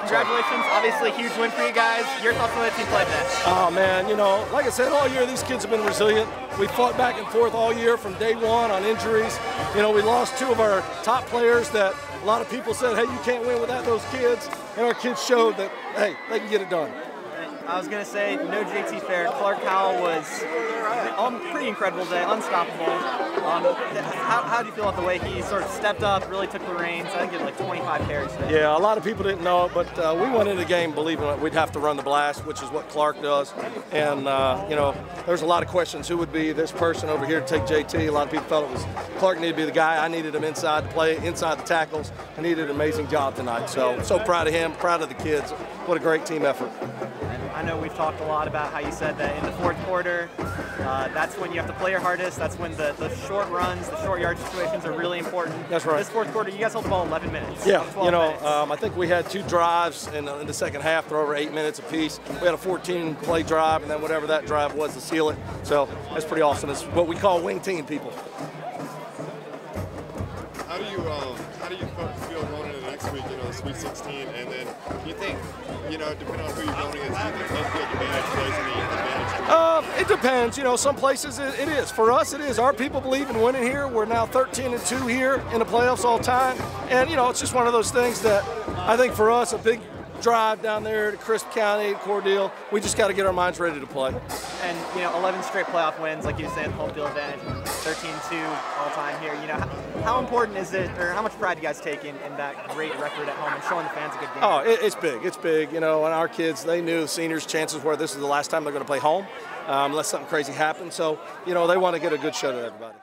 congratulations. Obviously, huge win for you guys. Your thoughts on the team play today? Oh man, you know, like I said, all year these kids have been resilient. We fought back and forth all year from day one on injuries. You know, we lost two of our top players that a lot of people said, hey, you can't win without those kids. And our kids showed that, hey, they can get it done. I was going to say, no JT Fair. Clark Howell was. Um, pretty incredible day, unstoppable. Um, how, how do you feel about the way he sort of stepped up, really took the reins? I think he had like 25 carries today. Yeah, a lot of people didn't know it, but uh, we went into the game believing that we'd have to run the blast, which is what Clark does. And, uh, you know, there's a lot of questions who would be this person over here to take JT. A lot of people felt it was Clark needed to be the guy. I needed him inside the play, inside the tackles, he did an amazing job tonight. So, so proud of him, proud of the kids. What a great team effort. I know we've talked a lot about how you said that in the fourth quarter, uh, that's when you have to play your hardest. That's when the, the short runs, the short yard situations are really important. That's right. This fourth quarter, you guys held the ball 11 minutes. Yeah, you know, um, I think we had two drives in, in the second half. They're over eight minutes apiece. We had a 14 play drive, and then whatever that drive was to seal it. So that's pretty awesome. It's what we call wing team people. How do you um, Sweet 16, and then you think, you know, depending on who you're going against, do you think home field advantage plays advantage? To Um, it depends. You know, some places it, it is. For us, it is. Our people believe in winning here. We're now 13 and 2 here in the playoffs all time. And, you know, it's just one of those things that I think for us, a big drive down there to Crisp County, Cordele, we just got to get our minds ready to play. and you know, 11 straight playoff wins, like you said, the home field advantage, 13-2 all time here. You know, how, how important is it, or how much pride do you guys take in, in that great record at home and showing the fans a good game? Oh, it, it's big. It's big. You know, and our kids, they knew the seniors' chances were this is the last time they're going to play home, um, unless something crazy happens. So, you know, they want to get a good show to everybody.